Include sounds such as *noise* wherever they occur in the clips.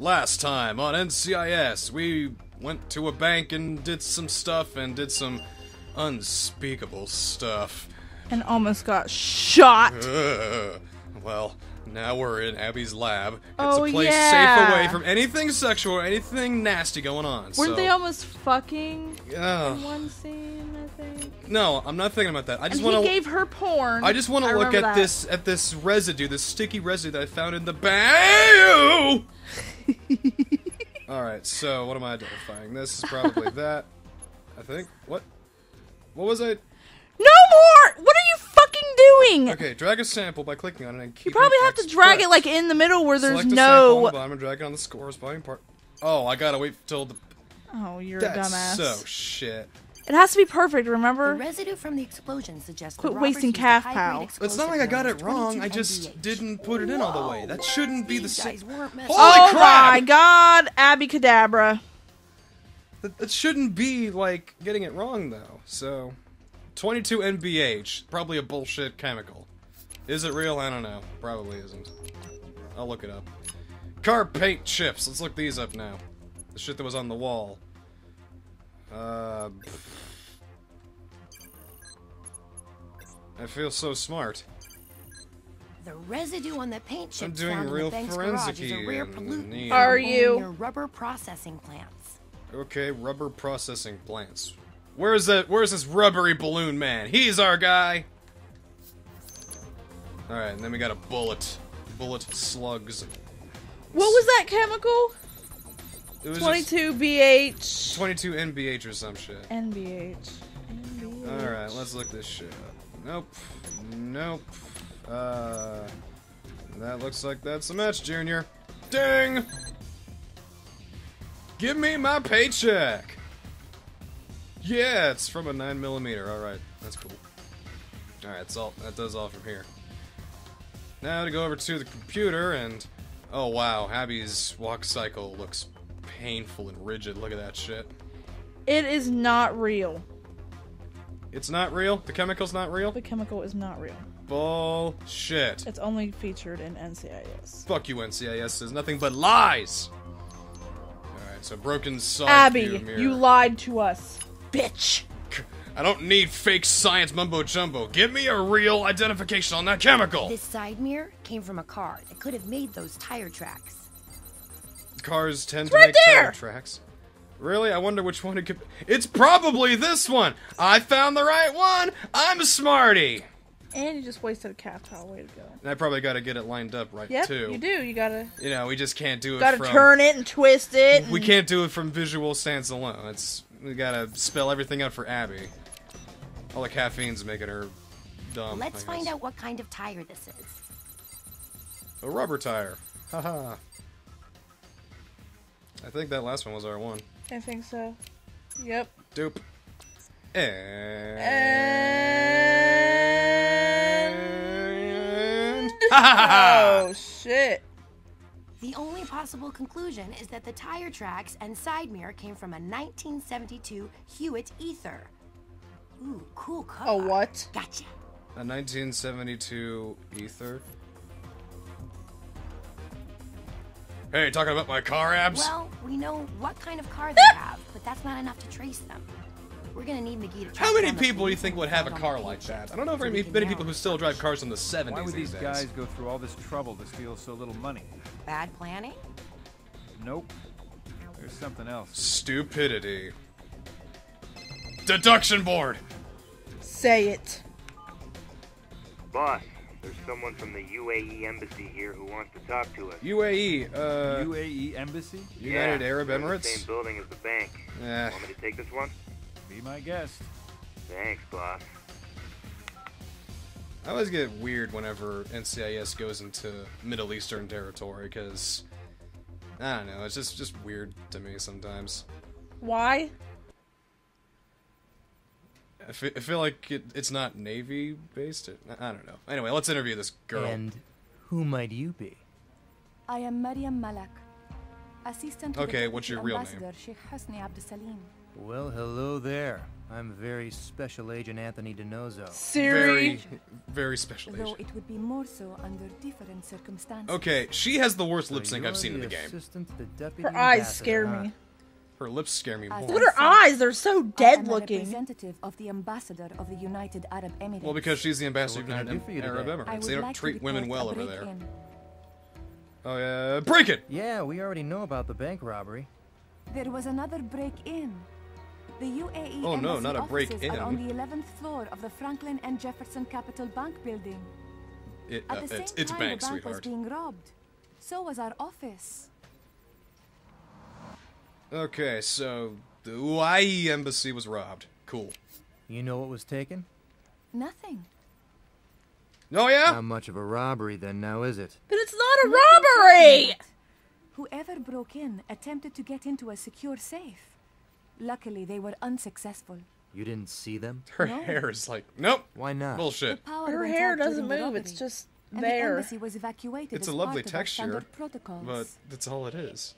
Last time on NCIS, we went to a bank and did some stuff and did some unspeakable stuff. And almost got shot. Ugh. *laughs* Well, now we're in Abby's lab. It's Oh, a place yeah. safe away from anything sexual or anything nasty going on. Weren't so, they almost fucking Yeah. in one scene, I think? No, I'm not thinking about that. I just want to. gave her porn. I just want to look at that. this at this residue, this sticky residue that I found in the bayou. *laughs* All right, so what am I identifying? This is probably *laughs* that. I think. What? What was I? No more! What are you fucking doing? Okay, drag a sample by clicking on it and keep. You probably have to drag it like in the middle where there's Select a sample on the no. bottom and drag it on the scores corresponding part. Oh, I gotta wait till the. Oh, you're a That's dumbass. so shit. It has to be perfect, The remember? residue from the explosion suggests Quit the wasting used a calf high-grade pow. It's not like I got it wrong. I just NVH. didn't put it in all the way. That shouldn't be the same. guys weren't Holy oh crap! my god, Abby Cadabra. That, that shouldn't be like getting it wrong though. So, 22 NBH, probably a bullshit chemical. Is it real? I don't know. Probably isn't. I'll look it up. Car paint chips. Let's look these up now. The shit that was on the wall. Uh. I feel so smart. The residue on the paint chips I'm doing found in real the bank's garage is a forensic-y rare pollutant. Are found you? near rubber processing plants. Okay, rubber processing plants. Where's that? Where's this rubbery balloon man? He's our guy. All right, and then we got a bullet. Bullet slugs. What was that chemical? It was 22 BH. 22 NBH or some shit. NBH. NBH. All right, let's look this shit up. Nope. Nope. Uh, that looks like that's a match, Junior. Ding! Give me my paycheck. Yeah, it's from a nine millimeter. All right, that's cool. All right, that's all. That does all from here. Now to go over to the computer and, oh wow, Abby's walk cycle looks painful and rigid. Look at that shit. It is not real. It's not real. The chemical's not real. The chemical is not real. Bullshit. It's only featured in NCIS. Fuck you, NCIS says nothing but lies. Alright, so broken side Abby, view you lied to us. Bitch. I don't need fake science mumbo jumbo. Give me a real identification on that chemical. This side mirror came from a car that could have made those tire tracks. Cars tend It's to right make tire there! tracks. Really? I wonder which one it could. It's probably this one. I found the right one. I'm a smarty. And you just wasted a cat towel. Way to go. And I probably got to get it lined up right Yep, too. you do. You gotta You know, we just can't do it gotta from. turn it and twist it. We and- can't do it from visual stance alone. It's we gotta spell everything out for Abby. All the caffeine's making her dumb. Let's find out what kind of tire this is. A rubber tire. Haha. I think that last one was our one. I think so. Yep. Dope. And. *laughs* Oh shit. The only possible conclusion is that the tire tracks and side mirror came from a 1972 Hewitt Ether. Ooh, cool car. A what? Gotcha. A 1972 Ether. Hey, talking about my car abs? Well, we know what kind of car they have, but that's not enough to trace them. We're gonna need McGee to track How many people do you think would have a car like that? I don't know so very we many, many people who still drive cars from the 70s Why would these these days. guys go through all this trouble to steal so little money? Bad planning? Nope. There's something else. Stupidity. Deduction board! Say it. Boss, there's someone from the UAE embassy here who wants to talk to us. UAE, uh, UAE Embassy? United Yeah, Arab they're the Emirates? same building as the bank. Eh, Want me to take this one? Be my guest. Thanks, boss. I always get weird whenever NCIS goes into Middle Eastern territory because I don't know. It's just just weird to me sometimes. Why? I fe- I feel like it, it's not Navy based. I I don't know. Anyway, let's interview this girl. And who might you be? I am Mariam Malak, assistant Okay, the what's your real name? Sheikh Hosni Abdusalim. Well, hello there. I'm very special agent Anthony DiNozzo. Siri. Very, very special Though agent. it would be more so under different circumstances. Okay, she has the worst So lip sync I've seen in the game. Assistant the deputy Her eyes ambassador, scare huh? Me. Her lips scare me As more. Look at her eyes. They're so dead looking. representative of the ambassador of the United Arab Emirates. Well, because she's the ambassador So of can I do for you United Arab today? I Emirates. would They don't like treat women well over there. break-in. Oh yeah, break it. Yeah, we already know about the bank robbery. There was another break-in. The UAE Oh, no, embassy not a offices break-in. are on the 11th floor of the Franklin and Jefferson Capital Bank building. It, At uh, the same it's it's time, bank, the bank was being robbed. So was our office. Okay, so the UAE embassy was robbed. Cool. You know what was taken? Nothing. Oh yeah. Not much of a robbery then, now is it? But it's not a robbery! Whoever broke in attempted to get into a secure safe. Luckily, they were unsuccessful. You didn't see them? Her no. hair is like nope. Why not? Bullshit. Her hair doesn't move. It's robbery, just and there. The embassy was evacuated It's as a lovely part of texture, standard protocols. But that's all it is.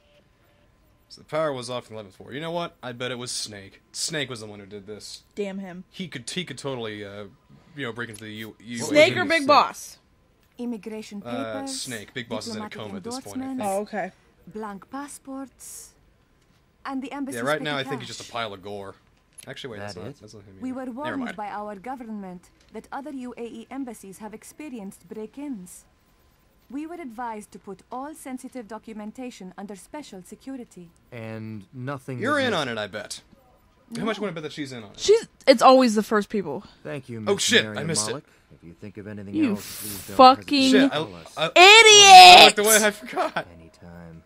So the power was off in 11th floor. You know what? I bet it was Snake. Snake was the one who did this. Damn him. He could he could totally uh, you know break into the U. U Snake or Big set? Boss? Immigration papers. Uh, papers. Snake. Big Boss is in a coma at this point, I think. Oh, okay. Blank passports. And the embassy. Yeah, right now I think he's just a pile of gore. Actually, wait, that's That not, it? that's not him. We either. were warned by our government that other UAE embassies have experienced break-ins. We were advised to put all sensitive documentation under special security. And nothing. You're in missed. on it, I bet. How much you want to bet that she's in on it? She's. It's always the first people. Thank you, Oh, Miss shit, I Marion missed it. Malik. If you think of anything You else, please don't fucking- hesitate Shit, to I, call. I, I Idiot! looked away and I forgot. Anytime.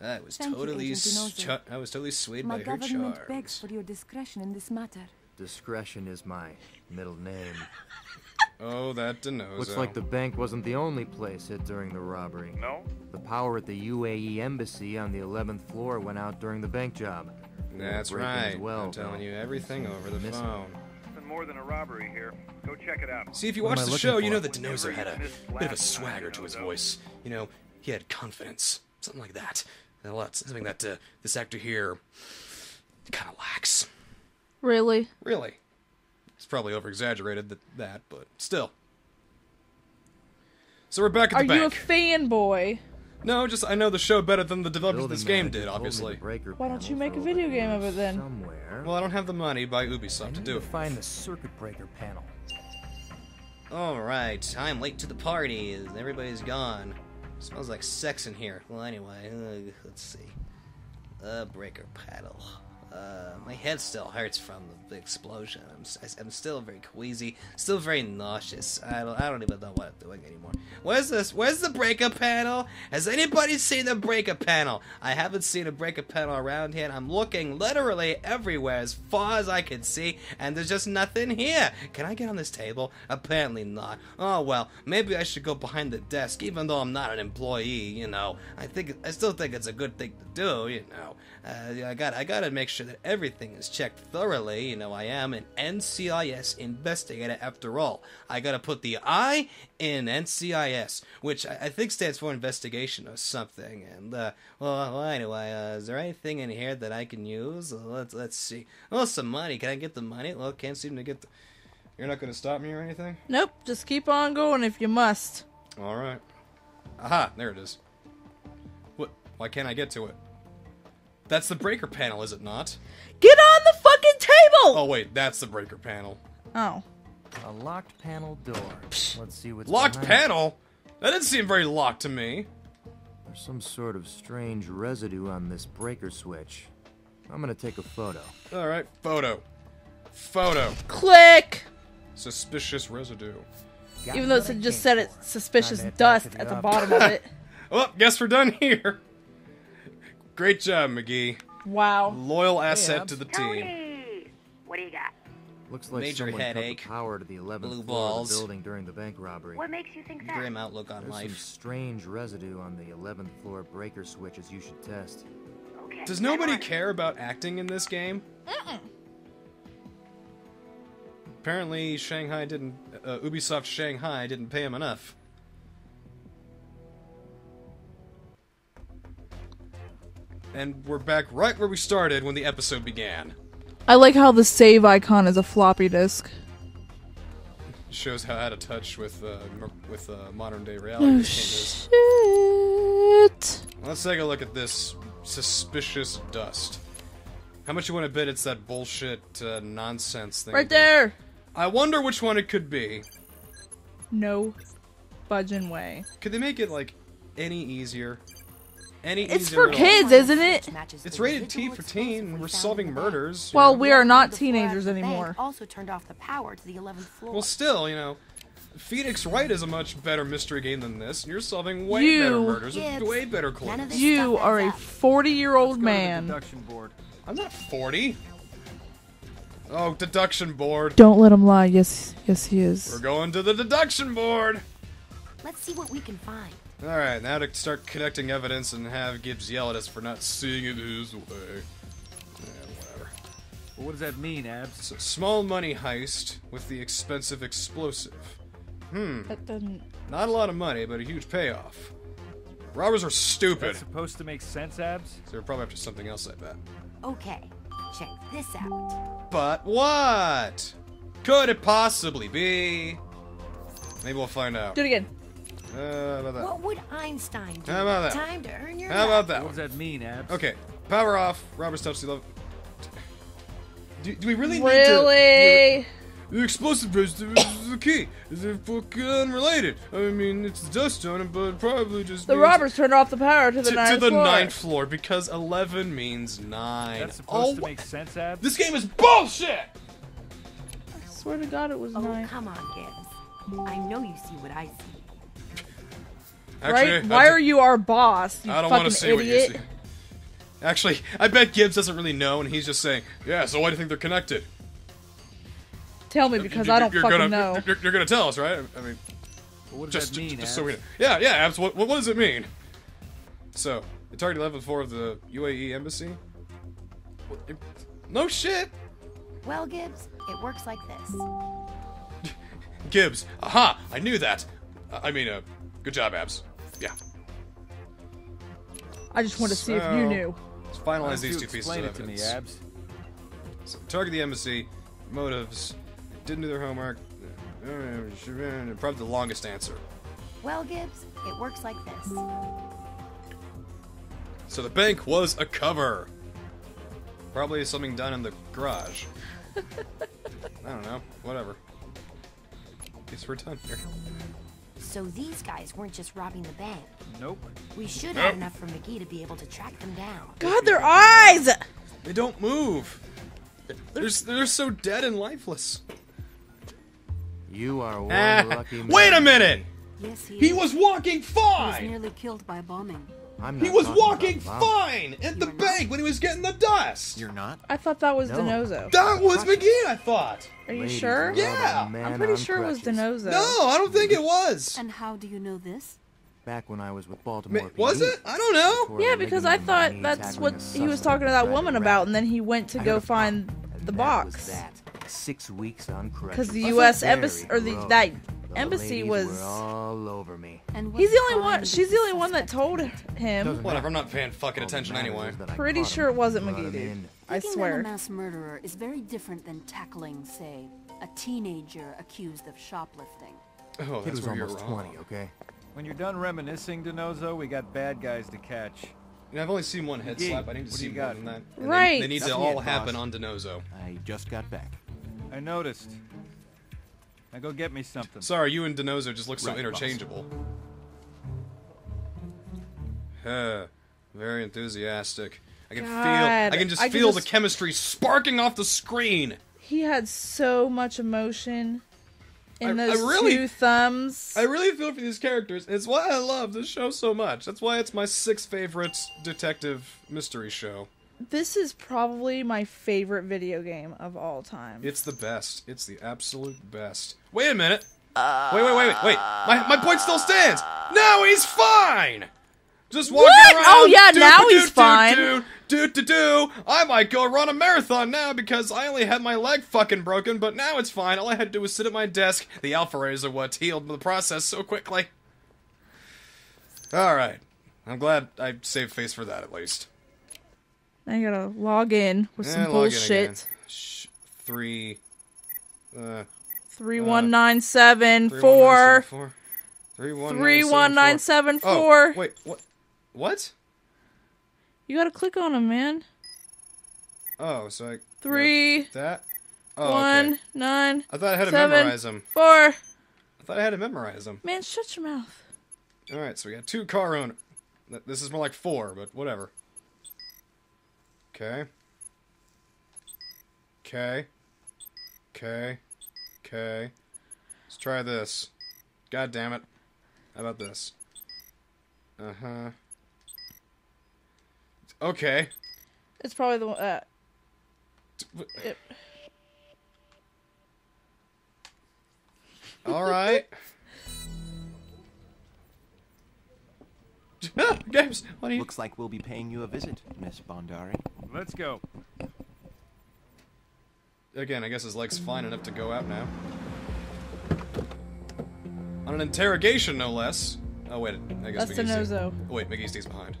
I was Thank totally, Agent s- I was totally swayed My by her government begs for your discretion in this matter. Discretion is my middle name. Oh, that DiNozzo. Looks like the bank wasn't the only place hit during the robbery. No? The power at the UAE embassy on the 11th floor went out during the bank job. That's Break-in as right. well, I'm telling you everything over the Missing. phone. Nothing more than a robbery here. Go check it out. See, if you What watch the looking show, you know that Whenever DiNozzo had a bit of a swagger to his voice. You know, he had confidence. Something like that. And a lot, something that uh, this actor here kind of lacks. Really? Really. It's probably over exaggerated that, that, but still. So we're back at the Are the you a bank. fanboy? no, just I know the show better than the developers of this game did, told me the obviously. Why don't you make a video game of it then? Somewhere. Well, I don't have the money by I Ubisoft to do to it. find the circuit breaker panel. All right, I'm late to the party. Everybody's gone. Smells like sex in here. Well, anyway, uh, let's see. Uh, breaker paddle. Uh, my head still hurts from the explosion. I'm, I'm still very queasy, still very nauseous. I don't, I don't even know what I'm doing anymore. Where's this? Where's the breaker panel? Has anybody seen the breaker panel? I haven't seen a breaker panel around here, I'm looking literally everywhere as far as I can see, and there's just nothing here. Can I get on this table? Apparently not. Oh well, maybe I should go behind the desk, even though I'm not an employee. You know, I think I still think it's a good thing to do. You know, uh, I got I got to make sure that everything is checked thoroughly. You know, I am an NCIS investigator after all. I got to put the I in NCIS, which I, I think stands for investigation or something. And uh, well, well, anyway, uh, is there anything in here that I can use? Uh, let's let's see. Oh, some money. Can I get the money? Well, can't seem to get the. You're not going to stop me or anything? Nope. Just keep on going if you must. All right. Aha, there it is. What? Why can't I get to it? That's the breaker panel, is it not? Get on the fucking! Oh! oh wait, that's the breaker panel. Oh. A locked panel door. Let's see what's Locked behind it. panel? That didn't seem very locked to me. There's some sort of strange residue on this breaker switch. I'm gonna take a photo. All right, photo. Photo. Click! Suspicious residue. Even though it just said it suspicious Time to head back dust to the at the office. bottom of it. *laughs* Well, guess we're done here. Great job, McGee. Wow. Loyal asset Abs. to the team. Tony! What do you got? Looks like Major someone cut the headache, power to the 11th blue floor of balls. the building during the bank robbery. What makes you think that? Grim outlook on There's some strange residue on the 11th floor breaker switches you should test. Okay. Does nobody on care about acting in this game? Apparently, Shanghai didn't. Uh, Ubisoft Shanghai didn't pay him enough. and we're back right where we started when the episode began. I like how the save icon is a floppy disk. Shows how out of touch with uh, with uh, modern day reality Oh this game is. shit! Let's take a look at this suspicious dust. How much you want to bet it's that bullshit uh, nonsense thing? Right there. I wonder which one it could be. No budging way. Could they make it like any easier? Any It's easier for at all? kids, isn't it? It's rated T for teen. We're solving murders. Well, know? we are not teenagers at the bank anymore. Also turned off the power to the 11th floor. Well, still, you know, Phoenix Wright is a much better mystery game than this, you're solving way You- better murders with way better clues. You are a 40 year old Let's go to the man. deduction board. I'm not 40. Oh, deduction board. Don't let him lie. Yes, yes, he is. We're going to the deduction board. Let's see what we can find. All right, now to start collecting evidence and have Gibbs yell at us for not seeing it his way. Yeah, whatever. Well, what does that mean, Abs? So, small money heist with the expensive explosive. Hmm, That doesn't. not a lot of money, but a huge payoff. Robbers are stupid. That's supposed to make sense, Abs? So they're probably after something else, I bet. Okay, check this out. But what? Could it possibly be? Maybe we'll find out. Do it again. Uh, how about that? What would Einstein do? How about that? Time to earn your How about that What does that mean, Abs? Okay, power off. Robert's touch the love. Do, do we really, Really? need to? Really? The explosive is the key. Is it fucking unrelated? I mean, it's dust on it, but probably just The means- robbers turned off the power to the to, ninth to the floor. ninth floor because eleven means nine. That's supposed oh, to make sense, Abs? this game is bullshit. I swear to God, it was Oh, nine. come on, Gibbs. I know you see what I see. Actually, right? I Why d- are you our boss? You I don't fucking want to see idiot. what you see. Actually, I bet Gibbs doesn't really know, and he's just saying, "Yeah, so why do you think they're connected?" Tell me because You- I don't you're fucking gonna, know. You're, you're gonna tell us, right? I mean, Well, what does just, that mean, just so we know. Abs? Yeah, yeah, Abs. What, what, what does it mean? So, the target level four of the UAE embassy. What- it- No shit, Well, Gibbs, it works like this. *laughs* Gibbs. Aha! I knew that. I mean, uh, good job, Abs. Yeah. I just want to see if you knew. Let's finalize these two pieces explain of it to me, evidence. Abs? So, target the embassy, motives, didn't do their homework. Probably the longest answer. Well, Gibbs, it works like this. So the bank was a cover. Probably something done in the garage. *laughs* I don't know. Whatever. Guess we're done here. So these guys weren't just robbing the bank. Nope. We should Nope. have enough for McGee to be able to track them down. God, their eyes! They don't move. They're, they're so dead and lifeless. You are one Ah, lucky man. wait a minute! Yes, he, He was walking fine! He was nearly killed by bombing. I'm He was walking fine at the bank when he was getting the dust! You're not? I thought that was No. DiNozzo. That was McGee, I thought! Are you Ladies sure? Yeah, I'm pretty on sure it was crutches. DiNozzo. No, I don't think it was. And how do you know this? Back when I was with Ma- Baltimore Was it? I don't know. before Yeah, because I thought that's what he was talking to that woman rap. about, and then he went to I go find the box. That was that. Six weeks on crutches. Because the U.S. embassy or the that The embassy was. were all over me. And He's the only one. She's the only one that told him. Whatever, I'm not paying fucking attention anyway. is that I Pretty sure it wasn't brought McGee, him dude. I Taking swear. a mass murderer is very different than tackling, say, a teenager accused of shoplifting. Oh, Kid that's was where you're wrong. 20, okay? When you're done reminiscing, DiNozzo, we got bad guys to catch. Yeah, I've only seen one head McGee, slap. I need to what do see you more got? than that. And Right. They, need to all yet, happen boss. on DiNozzo. I just got back. I noticed. Now go get me something. Sorry, you and DiNozzo just look so Right, interchangeable. Huh, very enthusiastic. I can God, feel. I can just I can feel just- the chemistry sparking off the screen. He had so much emotion in I- I those really- two thumbs. I really feel for these characters. It's why I love this show so much. That's why it's my sixth favorite detective mystery show. This is probably my favorite video game of all time. It's the best. It's the absolute best. Wait a minute. wait, wait, wait, wait, wait. My my point still stands. Now he's fine. Just walking What? around. Oh, yeah, doo- now doo- he's doo- fine. doo- doo- doo- doo. I might go run a marathon now because I only had my leg fucking broken, but now it's fine. All I had to do was sit at my desk. The alpha rays are what healed the process so quickly. All right. I'm glad I saved face for that at least. You gotta log in with some Eh, again. bullshit. Shh, three. Uh, Three one nine seven three, four. one, nine, seven, four. Three one nine Three one nine seven Oh, four. wait, what? What? You gotta click on them, man. Oh, so I Three that. Oh, one okay. nine I thought I had to seven. memorize them. four. I thought I had to memorize them. Man, shut your mouth. All right, so we got two car owner. This is more like four, but whatever. Okay. Okay. Okay. Okay. Let's try this. God damn it. How about this? Uh huh. Okay. It's probably the one. Uh, it, All right. *laughs* *laughs* Games. What do you? Looks like we'll be paying you a visit, Miss Bondari. Let's go. Again, I guess his leg's fine enough to go out now. On an interrogation, no less. Oh wait, I guess That's the Mickey stays- Nozo. Oh, wait, Mickey stays behind.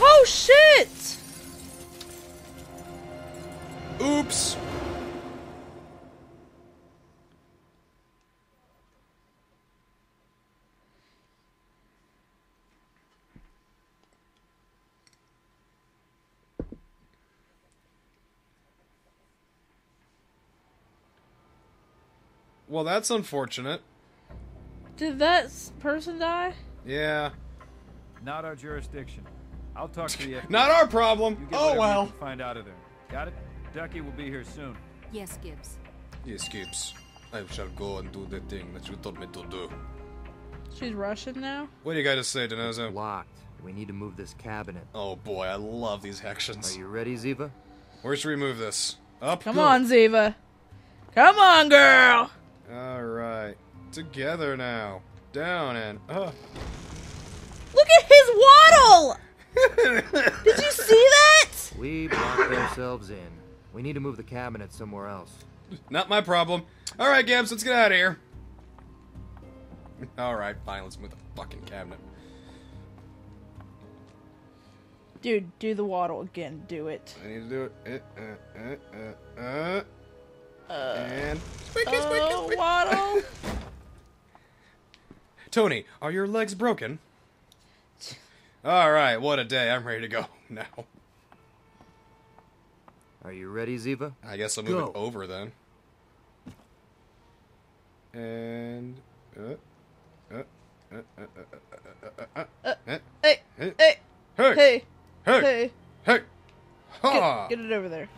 oh shit! Oops. Well, that's unfortunate. Did that person die? Yeah. Not our jurisdiction. I'll talk to the *laughs* FBI. Not our problem. You get Oh whatever you well. can find out of there. Got it? Ducky will be here soon. Yes, Gibbs. Yes, Gibbs. I shall go and do the thing that you told me to do. She's Russian now. What do you got to say, DiNozzo? Locked. We need to move this cabinet. Oh boy, I love these actions. Are you ready, Ziva? Where should we move this? Up. Come Good. on, Ziva. Come on, girl. All right, together now. Down and up. Look at his waddle. *laughs* Did you see that? We blocked ourselves in. We need to move the cabinet somewhere else. Not my problem. All right, Gabs, let's get out of here. All right, fine. Let's move the fucking cabinet. Dude, do the waddle again. Do it. I need to do it. Uh, uh, uh, uh, and squeaky, squeaky, squeaky. Waddle. *laughs* Tony, are your legs broken? All right, what a day. I'm ready to go *laughs* now. Are you ready, Ziva? I guess I'll move go. it over then. And. Uh, uh, uh, uh, uh, uh, uh, uh, uh hey, hey, hey, hey, hey, hey, hey. Get, get it over there.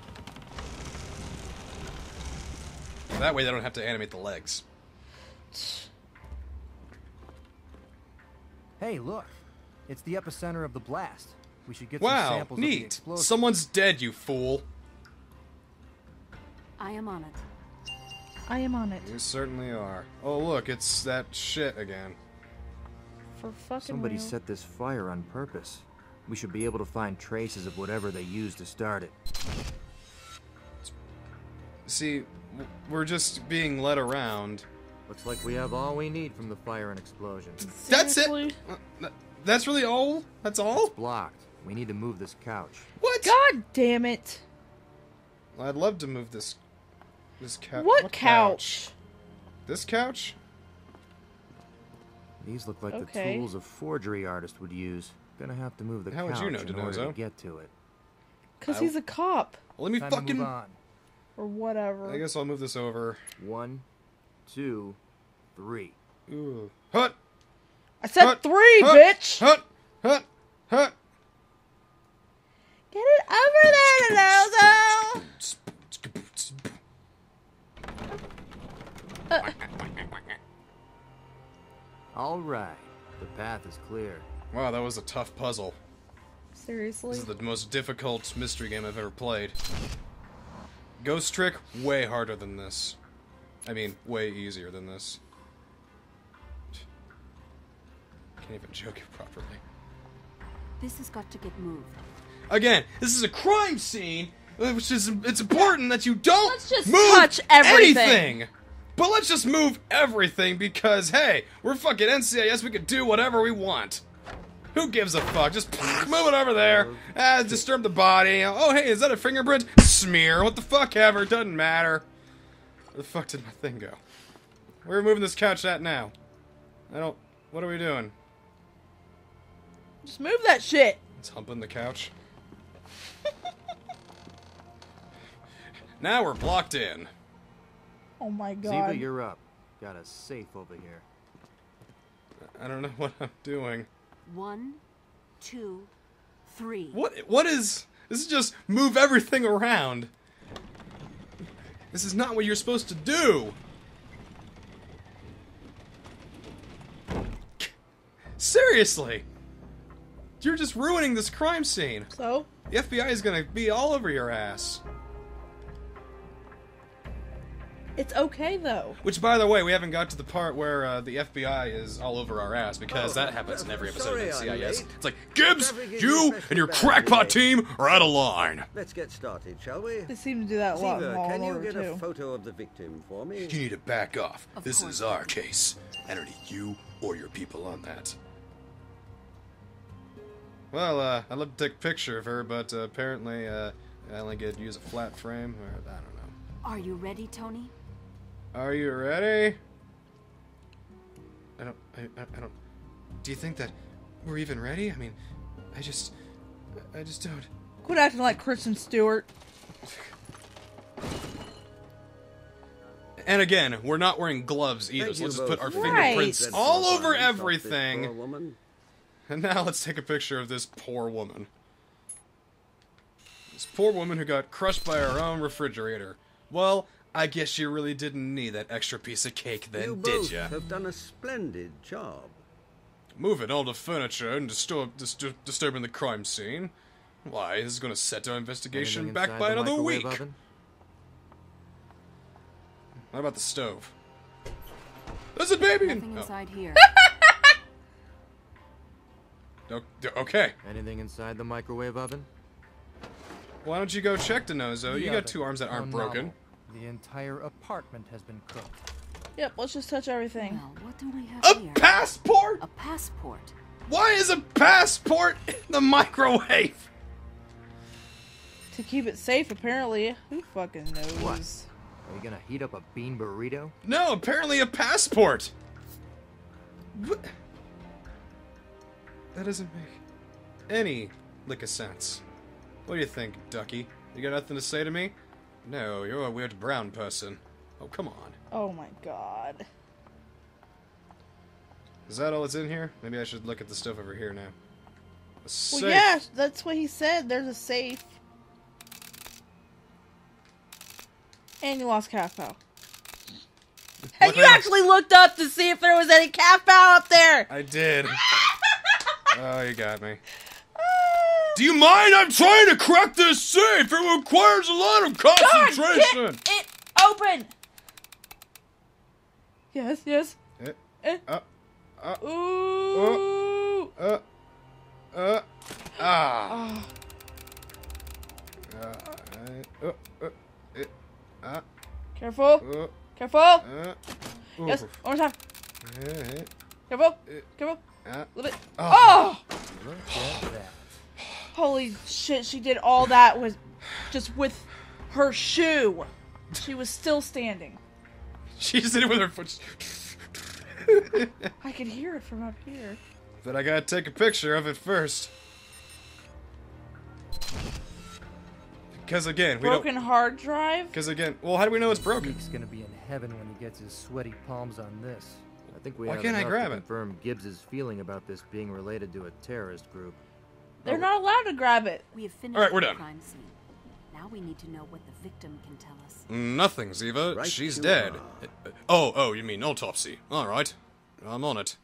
That way they don't have to animate the legs. Hey, look. It's the epicenter of the blast. We should get some Wow, samples of the neat. explosion. Someone's dead, you fool. I am on it. I am on it. You certainly are. Oh, look, it's that shit again. For fucking Somebody real. set this fire on purpose. We should be able to find traces of whatever they used to start it. See, we're just being led around. Looks like we have all we need from the fire and explosion. That's it. Seriously? Uh, th- That's really all. That's all. Blocked. We need to move this couch. What? God damn it. I'd love to move this. This couch. What, couch? This couch? These look like Okay. the tools a forgery artist would use. Gonna have to move the How would couch you know, in order to DiNozzo? get to it. Because I- he's a cop. Well, let me Time to fucking. Move on. Or whatever. I guess I'll move this over. One, two, three. Ooh. Hut. I said hut, three, hut, bitch! Hut. Hut. Hut. Get it over there, Lozo! Uh. All right. The path is clear. Wow, that was a tough puzzle. Seriously? This is the most difficult mystery game I've ever played. Ghost Trick, way harder than this. I mean, way easier than this. Can't even joke it properly. This has got to get moved. Again, this is a crime scene, which is it's important that you don't Let's just move touch everything. anything. But let's just move everything because hey, we're fucking NCIS. We can do whatever we want. Who gives a fuck? Just move it over there. Ah, disturb the body. Oh, hey, is that a fingerprint? Smear. What the fuck ever. Doesn't matter. Where the fuck did my thing go? Where are we moving this couch at now? I don't... What are we doing? Just move that shit. It's humping the couch. now we're blocked in. Oh my god. Ziva, you're up. Got a safe over here. I don't know *laughs* what I'm doing. One, two, three. What? What is? This is just move everything around. This is not what you're supposed to do. Seriously, you're just ruining this crime scene. So? The FBI is gonna be all over your ass. It's okay though. Which, by the way, we haven't got to the part where uh, the FBI is all over our ass because Oh, that happens in every episode sorry of I'm NCIS. It's like Gibbs, you and your crackpot today. team are out of line. Let's get started, shall we? They seem to do that a lot in Ziva, Law can you get too. a photo of the victim for me? You need to back off. Of this course. is our case. I don't need you or your people on that. Well, uh, I'd love to take a picture of her, but uh, apparently uh, I only get to use a flat frame, or I don't know. Are you ready, Tony? Are you ready? I don't. I, I, I don't. Do you think that we're even ready? I mean, I just. I just don't. Quit acting like Kristen Stewart. And again, we're not wearing gloves either, Thank so let's just put our both. fingerprints all over everything. woman. And now let's take a picture of this poor woman. This poor woman who got crushed by her own refrigerator. Well, I guess you really didn't need that extra piece of cake then, you did you? ya? have done a splendid job. Moving all the furniture and disturb, distur- disturbing the crime scene. Why, this is gonna set our investigation back by another week. Oven? What about the stove? There's a baby in- Nothing oh, inside here. *laughs* Okay. Anything inside the microwave oven? Why don't you go check, DiNozzo? You got two arms that aren't Oh, broken. Novel. The entire apartment has been cooked. Yep, let's just touch everything. Well, what do we have A here? passport? A passport. Why is a passport in the microwave? To keep it safe, apparently. Who fucking knows? What? Are you gonna heat up a bean burrito? No, apparently a passport. What? That doesn't make any lick of sense. What do you think, Ducky? You got nothing to say to me? No, you're a weird brown person. Oh, come on. Oh my god. Is that all that's in here? Maybe I should look at the stuff over here now. A Well, yeah, that's what he said. There's a safe. And you lost calf pow. And you actually looked up to see if there was any calf pow up there. I did. *laughs* oh, you got me. Do you mind? I'm trying to crack this safe. It requires a lot of concentration. God, concentration. get it open. Yes, yes. Eh, Eh. uh, uh, Ooh. uh, uh, ah. Oh, Uh, uh, uh, eh, uh, careful. uh, Careful. uh, Yes. oof. One more time. Eh, eh, Careful. Eh. Careful. uh, A little bit. oh. Oh! Look at that. Holy shit, she did all that with just with her shoe. She was still standing. She just did it with her foot. I could hear it from up here. but I gotta take a picture of it first. Because again, we Broken don't. hard drive? Because again, well, how do we know it's broken? Zeke's gonna be in heaven when he gets his sweaty palms on this. I think we Why have can't I enough grab to it? confirm Gibbs's feeling about this being related to a terrorist group. They're not allowed to grab it. We have finished All right, we're the done. crime scene. Now we need to know what the victim can tell us. Nothing, Ziva. Right She's dead. are. Uh, oh, oh, you mean autopsy? All right, I'm on it.